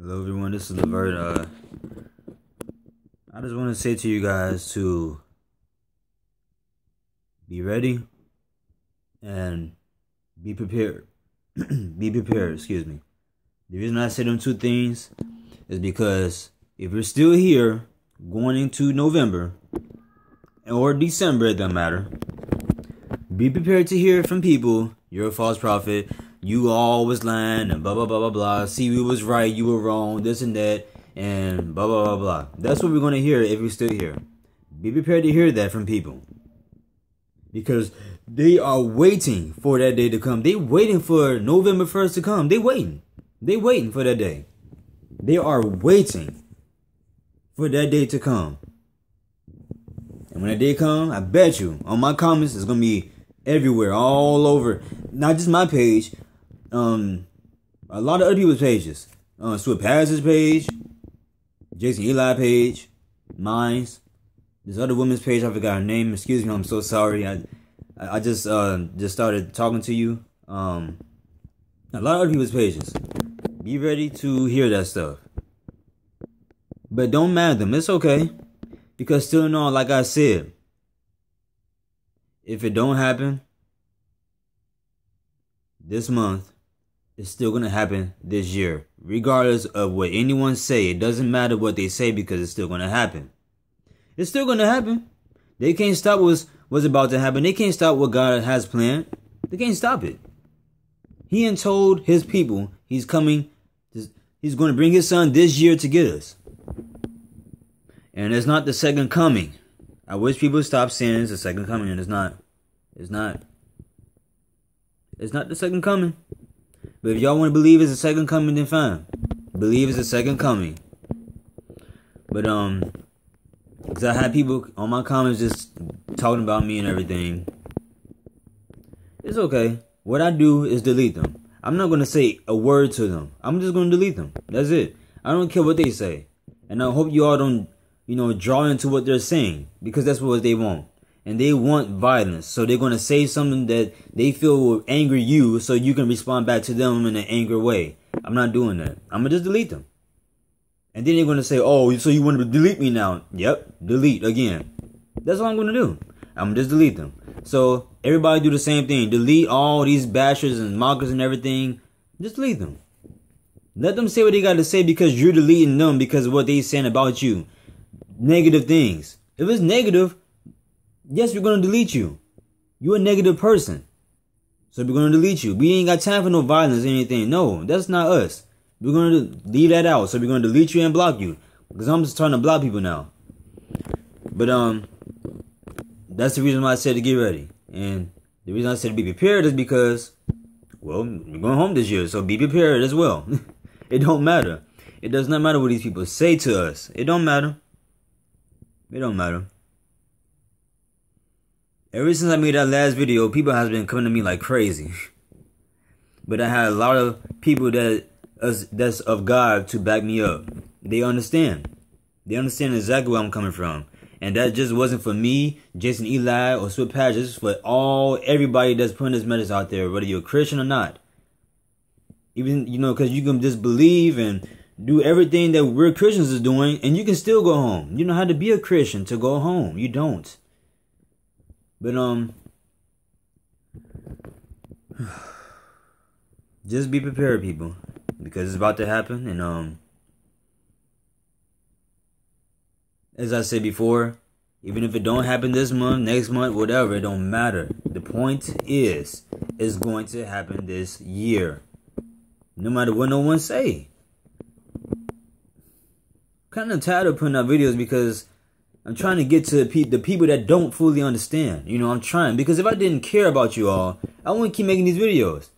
Hello everyone, this is Levert. Uh, I just want to say to you guys to be ready and be prepared. be prepared, excuse me. The reason I say them two things is because if you're still here going into November or December, it doesn't matter. Be prepared to hear from people you're a false prophet you always lying and blah blah blah blah blah. See, we was right, you were wrong, this and that, and blah blah blah blah. That's what we're gonna hear if we still here. Be prepared to hear that from people. Because they are waiting for that day to come. They waiting for November 1st to come. They waiting. They waiting for that day. They are waiting for that day to come. And when that day come, I bet you on my comments it's gonna be everywhere, all over. Not just my page, um, a lot of other people's pages. Uh, Swift Pazz's page, Jason Eli page, mine's. This other woman's page, I forgot her name. Excuse me, I'm so sorry. I, I just uh just started talking to you. Um, a lot of other people's pages. Be ready to hear that stuff. But don't mad them. It's okay. Because still in all, like I said, if it don't happen this month, it's still gonna happen this year. Regardless of what anyone say, it doesn't matter what they say because it's still gonna happen. It's still gonna happen. They can't stop what's what's about to happen. They can't stop what God has planned. They can't stop it. He and told his people he's coming. He's going to bring his son this year to get us. And it's not the second coming. I wish people stop saying it's the second coming, and it's not. It's not. It's not the second coming. But if y'all want to believe it's the second coming, then fine. Believe it's the second coming. But um, cause I had people on my comments just talking about me and everything. It's okay. What I do is delete them. I'm not gonna say a word to them. I'm just gonna delete them. That's it. I don't care what they say. And I hope you all don't, you know, draw into what they're saying because that's what they want and they want violence. So they're going to say something that they feel will anger you so you can respond back to them in an angry way. I'm not doing that. I'm going to just delete them. And then they're going to say, oh, so you want to delete me now? Yep, delete again. That's what I'm going to do. I'm just delete them. So everybody do the same thing. Delete all these bashers and mockers and everything. Just delete them. Let them say what they got to say because you're deleting them because of what they're saying about you. Negative things. If it's negative, yes, we're gonna delete you. You're a negative person. So we're gonna delete you. We ain't got time for no violence or anything. No, that's not us. We're gonna leave that out. So we're gonna delete you and block you. Because I'm just trying to block people now. But um that's the reason why I said to get ready. And the reason I said to be prepared is because well, we're going home this year, so be prepared as well. it don't matter. It does not matter what these people say to us. It don't matter. It don't matter. Ever since I made that last video, people has been coming to me like crazy. but I had a lot of people that us that's of God to back me up. They understand. They understand exactly where I'm coming from. And that just wasn't for me, Jason Eli, or Swift Patch. This is for all, everybody that's putting this message out there, whether you're a Christian or not. Even, you know, because you can just believe and do everything that we're Christians is doing, and you can still go home. You know how to be a Christian to go home. You don't. But um just be prepared people because it's about to happen and um as I said before, even if it don't happen this month, next month, whatever, it don't matter. The point is it's going to happen this year. No matter what no one say. Kind of tired of putting out videos because I'm trying to get to the people that don't fully understand. You know, I'm trying because if I didn't care about you all, I wouldn't keep making these videos.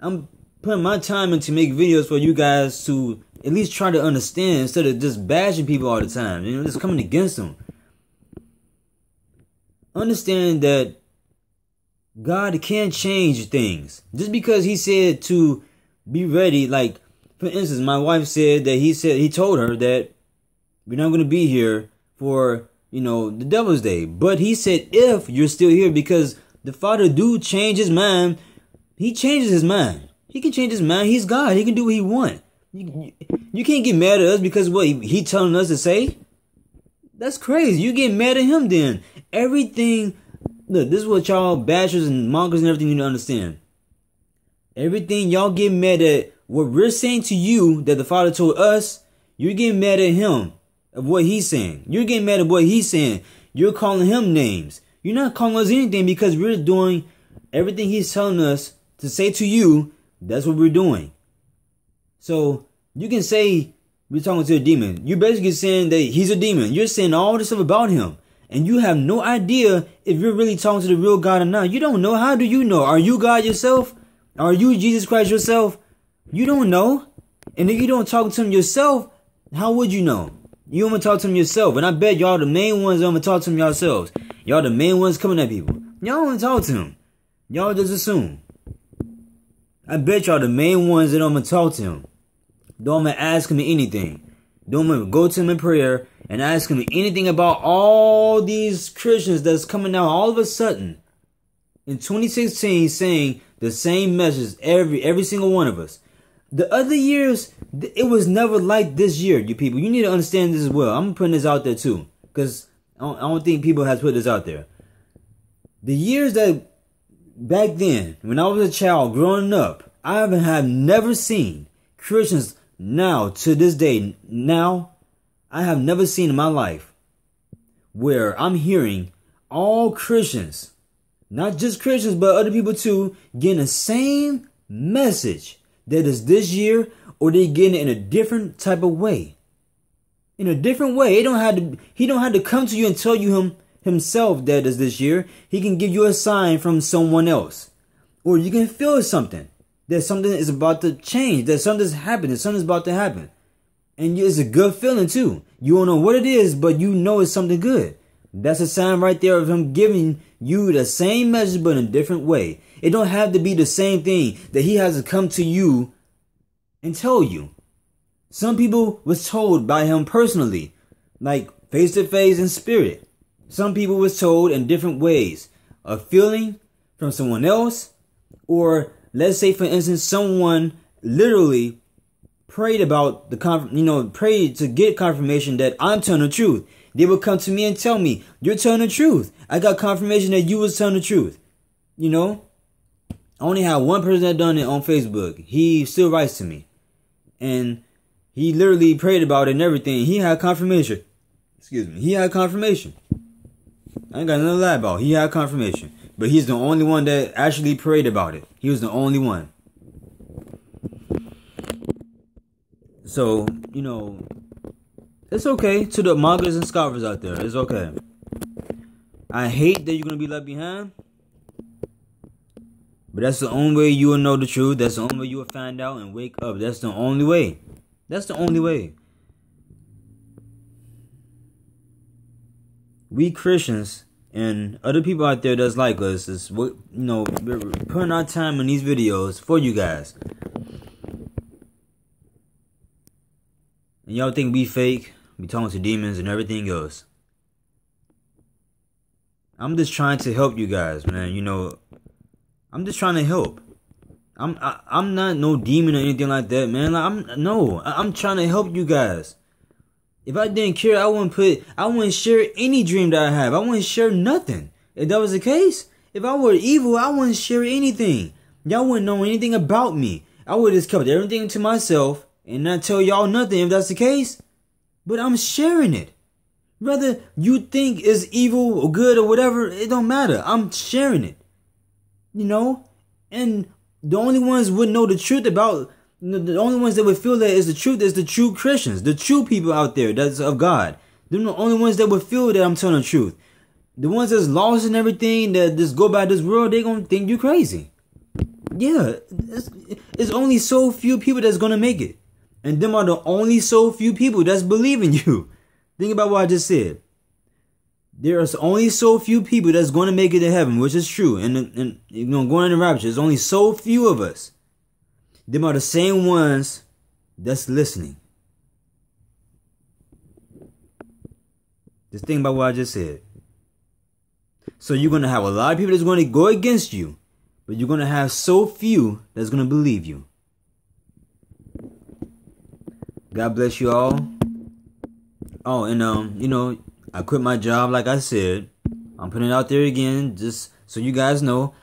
I'm putting my time into make videos for you guys to at least try to understand instead of just bashing people all the time. You know, just coming against them. Understand that God can change things. Just because He said to be ready, like for instance, my wife said that He said He told her that we're not going to be here for you know, the devil's day. But he said, if you're still here, because the Father do change his mind, he changes his mind. He can change his mind. He's God. He can do what he want. You, you, you can't get mad at us because what he, he telling us to say. That's crazy. You get mad at him then. Everything. Look, this is what y'all bashers and mongers and everything need to understand. Everything y'all get mad at what we're saying to you that the Father told us, you're getting mad at him of what he's saying. You're getting mad at what he's saying. You're calling him names. You're not calling us anything because we're doing everything he's telling us to say to you. That's what we're doing. So you can say we're talking to a demon. You're basically saying that he's a demon. You're saying all this stuff about him. And you have no idea if you're really talking to the real God or not. You don't know. How do you know? Are you God yourself? Are you Jesus Christ yourself? You don't know. And if you don't talk to him yourself, how would you know? You only talk to him yourself. And I bet y'all the main ones only talk to him yourselves. Y'all the main ones coming at people. Y'all don't talk to him. Y'all just assume. I bet y'all the main ones that I'm gonna talk to him. Don't gonna ask him anything. Don't gonna go to him in prayer and ask him anything about all these Christians that's coming out all of a sudden in 2016 saying the same message every every single one of us. The other years, it was never like this year, you people. You need to understand this as well. I'm putting this out there too, because I don't, I don't think people have put this out there. The years that back then, when I was a child growing up, I have never seen Christians now to this day. Now, I have never seen in my life where I'm hearing all Christians, not just Christians, but other people too, getting the same message that is this year or they getting it in a different type of way. In a different way. He don't have to he don't have to come to you and tell you him himself that is this year. He can give you a sign from someone else. Or you can feel something. That something is about to change. That something's happening. Something's about to happen. And it's a good feeling too. You don't know what it is, but you know it's something good. That's a sign right there of him giving you the same message but in a different way. It don't have to be the same thing that he has to come to you and tell you. Some people was told by him personally, like face to face in spirit. Some people was told in different ways. A feeling from someone else, or let's say for instance, someone literally prayed about the you know, prayed to get confirmation that I'm telling the truth. They would come to me and tell me, You're telling the truth. I got confirmation that you was telling the truth. You know? I only had one person that done it on Facebook. He still writes to me. And he literally prayed about it and everything. He had confirmation. Excuse me. He had confirmation. I ain't got nothing to lie about. He had confirmation. But he's the only one that actually prayed about it. He was the only one. So, you know, it's okay to the mongers and scoffers out there. It's okay. I hate that you're gonna be left behind. But that's the only way you will know the truth. That's the only way you will find out and wake up. That's the only way. That's the only way. We Christians and other people out there that's like us is what you know we're putting our time in these videos for you guys. And y'all think we fake, we talking to demons and everything else. I'm just trying to help you guys, man. You know, I'm just trying to help. I'm I, am i am not no demon or anything like that, man. Like, I'm no, I, I'm trying to help you guys. If I didn't care, I wouldn't put, I wouldn't share any dream that I have. I wouldn't share nothing. If that was the case, if I were evil, I wouldn't share anything. Y'all wouldn't know anything about me. I would just kept everything to myself and not tell y'all nothing if that's the case. But I'm sharing it. Whether you think is evil or good or whatever, it don't matter. I'm sharing it. You know? And the only ones would know the truth about the only ones that would feel that is the truth is the true Christians, the true people out there that's of God. They're the only ones that would feel that I'm telling the truth. The ones that's lost and everything that just go by this world, they gonna think you crazy. Yeah, it's, it's only so few people that's gonna make it, and them are the only so few people that's believing you. Think about what I just said. There is only so few people that's going to make it to heaven, which is true, and, and you know, going in the rapture. There's only so few of us. Them are the same ones that's listening. Just think about what I just said. So you're gonna have a lot of people that's gonna go against you, but you're gonna have so few that's gonna believe you. God bless you all. Oh, and um, you know, I quit my job like I said. I'm putting it out there again, just so you guys know.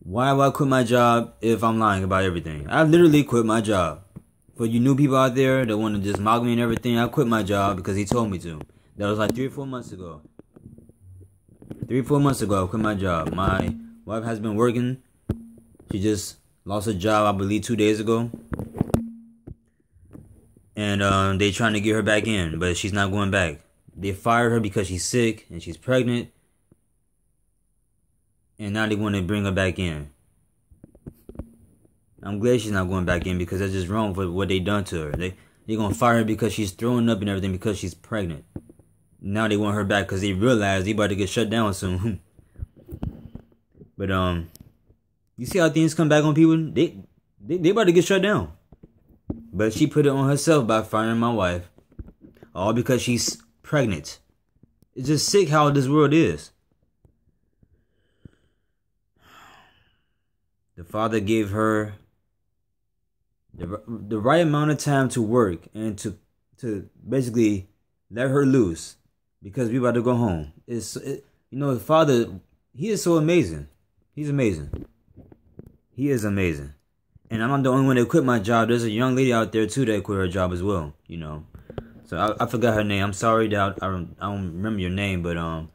Why would I quit my job if I'm lying about everything? I literally quit my job. For you new people out there that want to just mock me and everything, I quit my job because he told me to. That was like three or four months ago. Three or four months ago, I quit my job. My wife has been working. She just lost her job, I believe, two days ago. And um, they trying to get her back in, but she's not going back. They fired her because she's sick and she's pregnant and now they want to bring her back in. I'm glad she's not going back in because that's just wrong for what they done to her. They they gonna fire her because she's throwing up and everything because she's pregnant. Now they want her back because they realize they about to get shut down soon. but um, you see how things come back on people? They they they about to get shut down. But she put it on herself by firing my wife, all because she's pregnant. It's just sick how this world is. The father gave her the, the right amount of time to work and to to basically let her loose because we about to go home. It's it, you know the father he is so amazing. He's amazing. He is amazing. And I'm not the only one that quit my job. There's a young lady out there too that quit her job as well. You know, so I, I forgot her name. I'm sorry that I, I don't I don't remember your name, but um,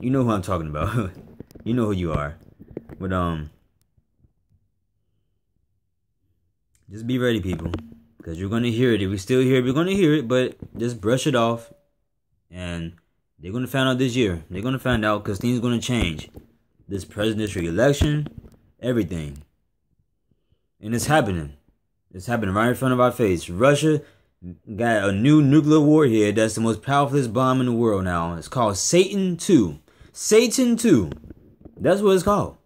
you know who I'm talking about. you know who you are. But um, just be ready, people, because you're gonna hear it. If we still hear it, we're gonna hear it, but just brush it off, and they're gonna find out this year. They're gonna find out because things gonna change. This presidential election, everything, and it's happening. It's happening right in front of our face. Russia got a new nuclear warhead that's the most powerful bomb in the world now. It's called Satan 2. Satan 2. That's what it's called.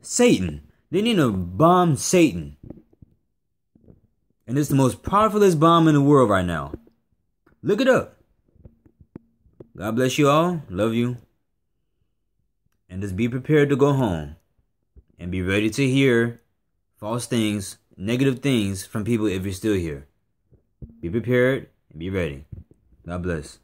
Satan. They need to bomb Satan. And it's the most powerfulest bomb in the world right now. Look it up. God bless you all. Love you. And just be prepared to go home. And be ready to hear false things, negative things from people if you're still here. Be prepared and be ready. God bless.